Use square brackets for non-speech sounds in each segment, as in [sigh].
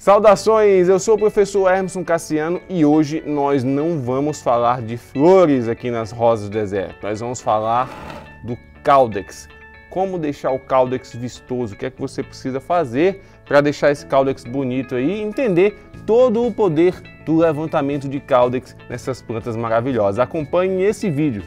Saudações, eu sou o professor Hermeson Cassiano e hoje nós não vamos falar de flores aqui nas rosas do deserto, nós vamos falar do caudex. Como deixar o caudex vistoso, o que é que você precisa fazer para deixar esse caudex bonito aí e entender todo o poder do levantamento de caudex nessas plantas maravilhosas. Acompanhe esse vídeo.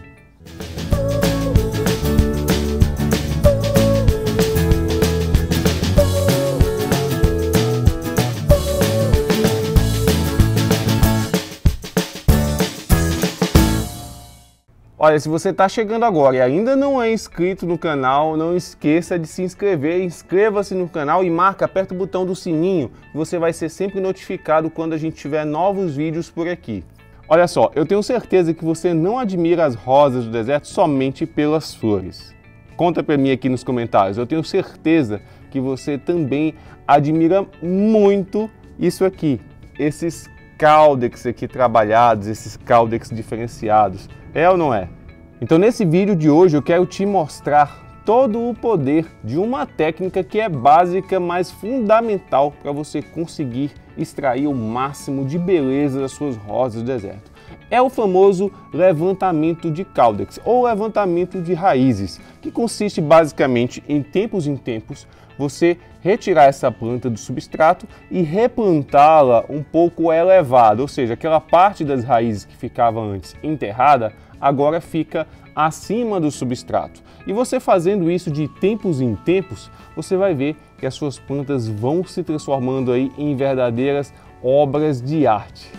Olha, se você está chegando agora e ainda não é inscrito no canal, não esqueça de se inscrever, inscreva-se no canal e marca, aperta o botão do sininho, você vai ser sempre notificado quando a gente tiver novos vídeos por aqui. Olha só, eu tenho certeza que você não admira as rosas do deserto somente pelas flores. Conta para mim aqui nos comentários, eu tenho certeza que você também admira muito isso aqui, esses caudex aqui trabalhados, esses caudex diferenciados. É ou não é? Então nesse vídeo de hoje eu quero te mostrar todo o poder de uma técnica que é básica, mas fundamental para você conseguir extrair o máximo de beleza das suas rosas do deserto. É o famoso levantamento de caudex ou levantamento de raízes, que consiste basicamente em tempos em tempos você retirar essa planta do substrato e replantá-la um pouco elevada, ou seja, aquela parte das raízes que ficava antes enterrada, agora fica acima do substrato. E você fazendo isso de tempos em tempos, você vai ver que as suas plantas vão se transformando aí em verdadeiras obras de arte.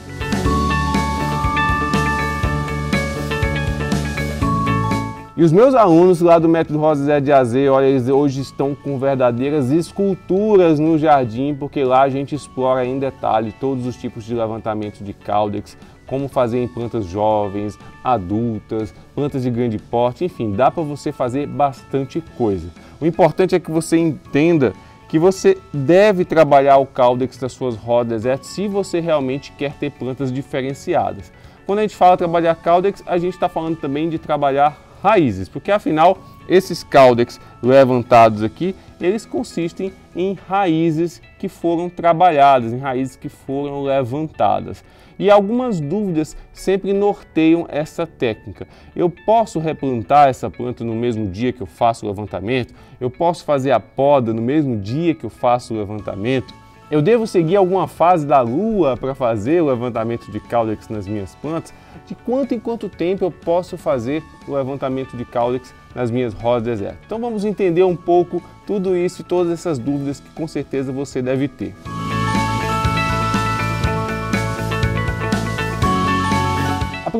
E os meus alunos lá do Método Rosa Zé de Azeite, olha, eles hoje estão com verdadeiras esculturas no jardim, porque lá a gente explora em detalhe todos os tipos de levantamento de caudex, como fazer em plantas jovens, adultas, plantas de grande porte, enfim, dá para você fazer bastante coisa. O importante é que você entenda que você deve trabalhar o caudex das suas rodas desertas se você realmente quer ter plantas diferenciadas. Quando a gente fala trabalhar caudex, a gente está falando também de trabalhar raízes, porque afinal esses caudex levantados aqui, eles consistem em raízes que foram trabalhadas, em raízes que foram levantadas. E algumas dúvidas sempre norteiam essa técnica. Eu posso replantar essa planta no mesmo dia que eu faço o levantamento? Eu posso fazer a poda no mesmo dia que eu faço o levantamento? Eu devo seguir alguma fase da lua para fazer o levantamento de caudex nas minhas plantas? De quanto em quanto tempo eu posso fazer o levantamento de caudex nas minhas rodas desertas? Então vamos entender um pouco tudo isso e todas essas dúvidas que com certeza você deve ter.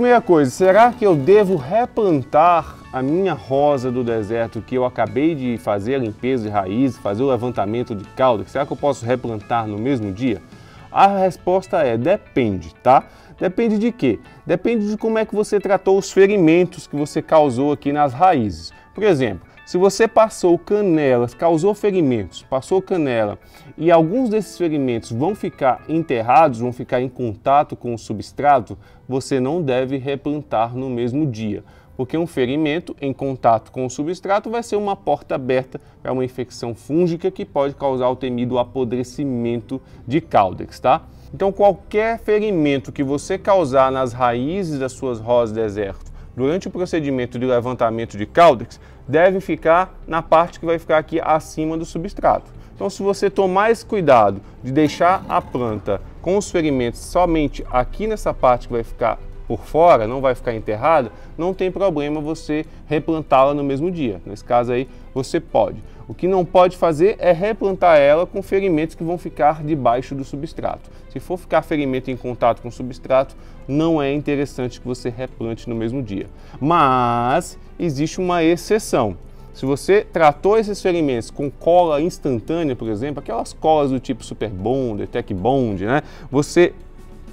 Primeira coisa, será que eu devo replantar a minha rosa do deserto que eu acabei de fazer a limpeza de raiz, fazer o levantamento de cauda, será que eu posso replantar no mesmo dia? A resposta é depende, tá? Depende de quê? Depende de como é que você tratou os ferimentos que você causou aqui nas raízes. Por exemplo, se você passou canelas, causou ferimentos, passou canela e alguns desses ferimentos vão ficar enterrados, vão ficar em contato com o substrato, você não deve replantar no mesmo dia porque um ferimento em contato com o substrato vai ser uma porta aberta para uma infecção fúngica que pode causar o temido apodrecimento de caudex, tá? Então qualquer ferimento que você causar nas raízes das suas rosas deserto durante o procedimento de levantamento de caudex deve ficar na parte que vai ficar aqui acima do substrato. Então se você tomar esse cuidado de deixar a planta com os ferimentos somente aqui nessa parte que vai ficar por fora, não vai ficar enterrada, não tem problema você replantá-la no mesmo dia. Nesse caso aí, você pode. O que não pode fazer é replantar ela com ferimentos que vão ficar debaixo do substrato. Se for ficar ferimento em contato com o substrato, não é interessante que você replante no mesmo dia. Mas existe uma exceção. Se você tratou esses ferimentos com cola instantânea, por exemplo, aquelas colas do tipo Super Bond, Tech Bond, né? Você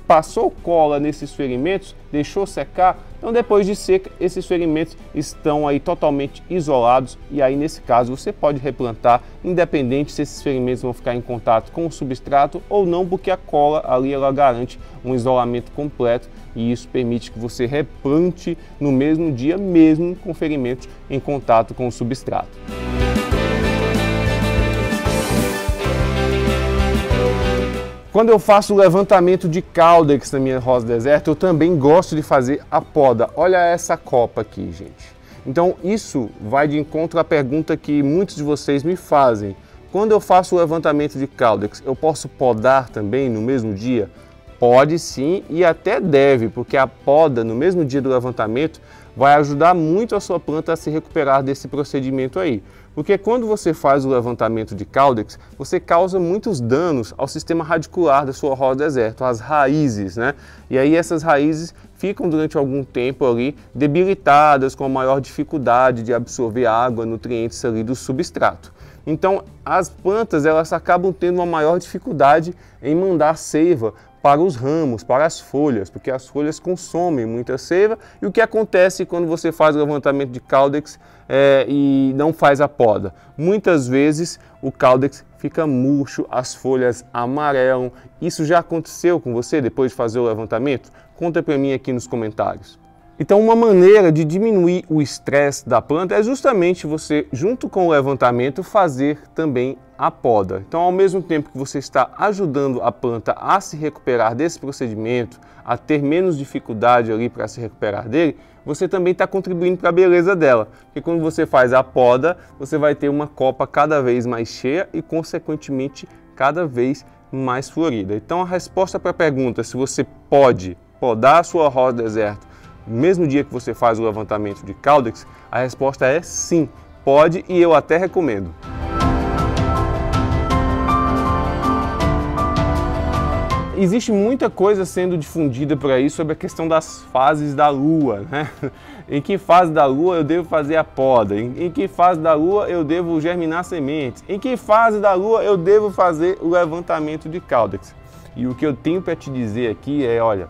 passou cola nesses ferimentos, deixou secar, então depois de seca, esses ferimentos estão aí totalmente isolados e aí nesse caso você pode replantar, independente se esses ferimentos vão ficar em contato com o substrato ou não, porque a cola ali ela garante um isolamento completo e isso permite que você replante no mesmo dia, mesmo com ferimentos em contato com o substrato. Quando eu faço o levantamento de caudex na minha rosa deserta, eu também gosto de fazer a poda. Olha essa copa aqui, gente. Então isso vai de encontro à pergunta que muitos de vocês me fazem. Quando eu faço o levantamento de caudex, eu posso podar também no mesmo dia? Pode sim e até deve, porque a poda no mesmo dia do levantamento vai ajudar muito a sua planta a se recuperar desse procedimento aí. Porque quando você faz o levantamento de caudex, você causa muitos danos ao sistema radicular da sua roda deserto, às raízes, né? E aí essas raízes ficam durante algum tempo ali debilitadas, com maior dificuldade de absorver água, nutrientes ali do substrato. Então, as plantas elas acabam tendo uma maior dificuldade em mandar seiva para os ramos, para as folhas, porque as folhas consomem muita seiva. E o que acontece quando você faz o levantamento de caudex é, e não faz a poda? Muitas vezes o caudex fica murcho, as folhas amarelam. Isso já aconteceu com você depois de fazer o levantamento? Conta para mim aqui nos comentários. Então, uma maneira de diminuir o estresse da planta é justamente você, junto com o levantamento, fazer também a poda. Então, ao mesmo tempo que você está ajudando a planta a se recuperar desse procedimento, a ter menos dificuldade ali para se recuperar dele, você também está contribuindo para a beleza dela. Porque quando você faz a poda, você vai ter uma copa cada vez mais cheia e, consequentemente, cada vez mais florida. Então, a resposta para a pergunta se você pode podar a sua rosa deserto no mesmo dia que você faz o levantamento de Caldex, a resposta é sim, pode e eu até recomendo. Existe muita coisa sendo difundida por aí sobre a questão das fases da Lua, né? [laughs] Em que fase da Lua eu devo fazer a poda? Em que fase da Lua eu devo germinar sementes? Em que fase da Lua eu devo fazer o levantamento de Caldex? E o que eu tenho para te dizer aqui é, olha,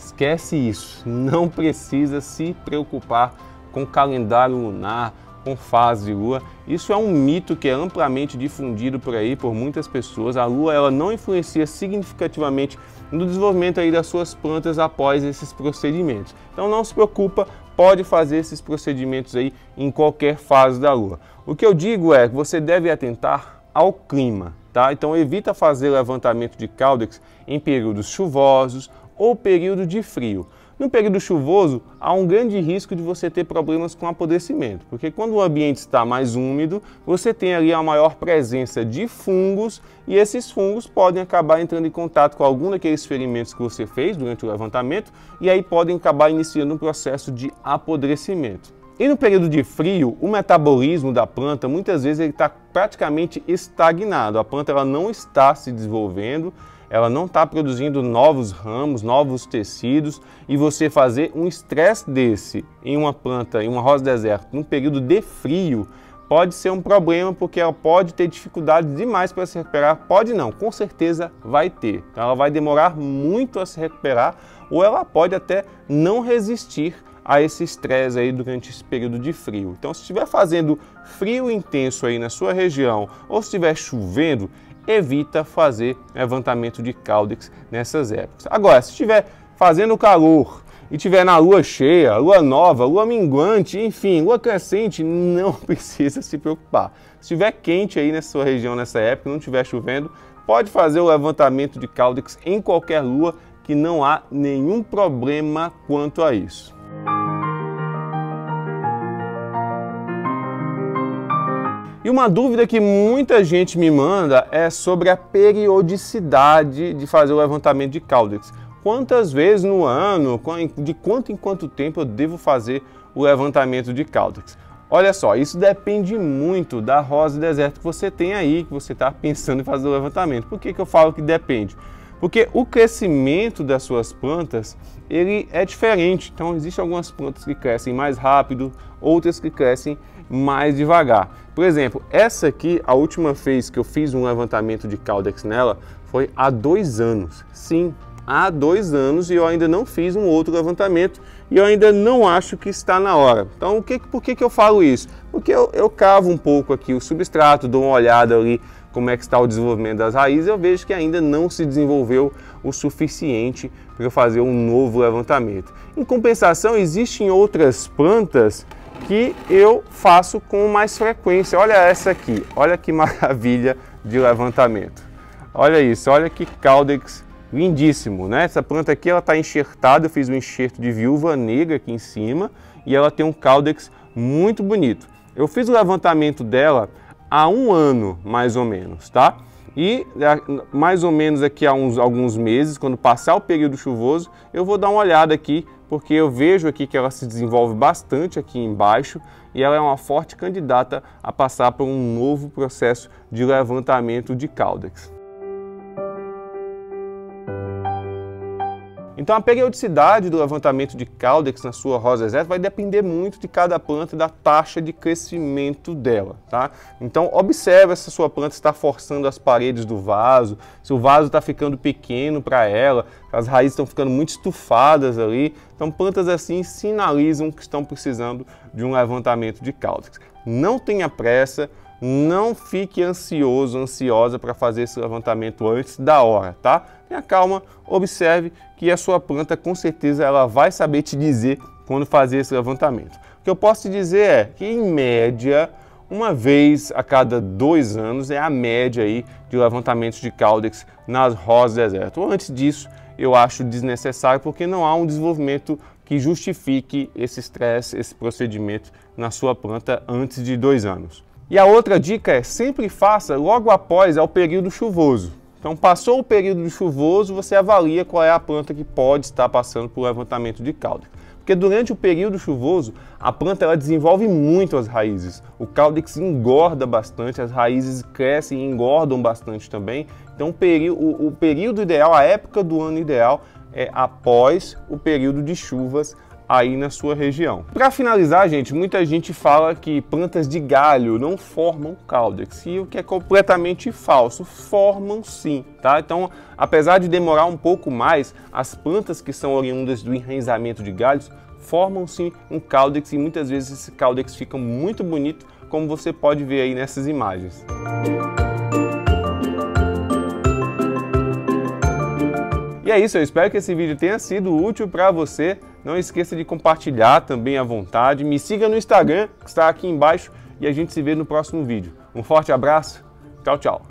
Esquece isso, não precisa se preocupar com calendário lunar, com fase de lua. Isso é um mito que é amplamente difundido por aí por muitas pessoas. A lua ela não influencia significativamente no desenvolvimento aí das suas plantas após esses procedimentos. Então não se preocupa, pode fazer esses procedimentos aí em qualquer fase da lua. O que eu digo é que você deve atentar ao clima, tá? Então evita fazer levantamento de caudex em períodos chuvosos ou período de frio. No período chuvoso, há um grande risco de você ter problemas com apodrecimento, porque quando o ambiente está mais úmido, você tem ali a maior presença de fungos e esses fungos podem acabar entrando em contato com algum daqueles ferimentos que você fez durante o levantamento e aí podem acabar iniciando um processo de apodrecimento. E no período de frio, o metabolismo da planta muitas vezes está praticamente estagnado. A planta ela não está se desenvolvendo, ela não está produzindo novos ramos, novos tecidos, e você fazer um estresse desse em uma planta, em uma rosa deserta, num período de frio, pode ser um problema porque ela pode ter dificuldade demais para se recuperar. Pode não, com certeza vai ter. Então ela vai demorar muito a se recuperar ou ela pode até não resistir a esse estresse aí durante esse período de frio. Então, se estiver fazendo frio intenso aí na sua região ou se estiver chovendo, evita fazer levantamento de caudex nessas épocas. Agora, se estiver fazendo calor e estiver na lua cheia, lua nova, lua minguante, enfim, lua crescente, não [laughs] precisa se preocupar. Se estiver quente aí na sua região nessa época, não estiver chovendo, pode fazer o levantamento de caudex em qualquer lua que não há nenhum problema quanto a isso. E uma dúvida que muita gente me manda é sobre a periodicidade de fazer o levantamento de caudex. Quantas vezes no ano, de quanto em quanto tempo eu devo fazer o levantamento de caudex? Olha só, isso depende muito da rosa deserta que você tem aí, que você está pensando em fazer o levantamento. Por que, que eu falo que depende? Porque o crescimento das suas plantas, ele é diferente. Então, existem algumas plantas que crescem mais rápido, outras que crescem mais devagar. Por exemplo, essa aqui, a última vez que eu fiz um levantamento de Caldex nela foi há dois anos. Sim, há dois anos e eu ainda não fiz um outro levantamento e eu ainda não acho que está na hora. Então, o que, por que, que eu falo isso? Porque eu, eu cavo um pouco aqui o substrato, dou uma olhada ali como é que está o desenvolvimento das raízes, eu vejo que ainda não se desenvolveu o suficiente para fazer um novo levantamento. Em compensação, existem outras plantas que eu faço com mais frequência. Olha essa aqui, olha que [laughs] maravilha de levantamento. Olha isso, olha que Caldex lindíssimo, né? Essa planta aqui ela está enxertada, eu fiz um enxerto de viúva negra aqui em cima e ela tem um Caldex muito bonito. Eu fiz o levantamento dela há um ano, mais ou menos, tá? E mais ou menos aqui há uns, alguns meses, quando passar o período chuvoso, eu vou dar uma olhada aqui, porque eu vejo aqui que ela se desenvolve bastante aqui embaixo e ela é uma forte candidata a passar por um novo processo de levantamento de caudex. Então a periodicidade do levantamento de caudex na sua rosa exército vai depender muito de cada planta e da taxa de crescimento dela, tá? Então observe se a sua planta está forçando as paredes do vaso, se o vaso está ficando pequeno para ela, as raízes estão ficando muito estufadas ali. Então plantas assim sinalizam que estão precisando de um levantamento de caudex. Não tenha pressa, não fique ansioso, ansiosa para fazer esse levantamento antes da hora, tá? Tenha calma, observe que a sua planta com certeza ela vai saber te dizer quando fazer esse levantamento. O que eu posso te dizer é que em média, uma vez a cada dois anos é a média aí de levantamentos de caudex nas rosas do deserto. Antes disso, eu acho desnecessário porque não há um desenvolvimento que justifique esse estresse, esse procedimento na sua planta antes de dois anos. E a outra dica é sempre faça logo após ao período chuvoso. Então, passou o período chuvoso, você avalia qual é a planta que pode estar passando por levantamento de caudex. Porque durante o período chuvoso, a planta ela desenvolve muito as raízes. O caudex engorda bastante, as raízes crescem e engordam bastante também. Então, o, o período ideal, a época do ano ideal, é após o período de chuvas aí na sua região. Para finalizar, gente, muita gente fala que plantas de galho não formam caudex, e o que é completamente falso, formam sim, tá? Então, apesar de demorar um pouco mais, as plantas que são oriundas do enraizamento de galhos formam sim um caudex e muitas vezes esse caudex fica muito bonito, como você pode ver aí nessas imagens. E é isso, eu espero que esse vídeo tenha sido útil para você. Não esqueça de compartilhar também à vontade. Me siga no Instagram, que está aqui embaixo, e a gente se vê no próximo vídeo. Um forte abraço, tchau, tchau.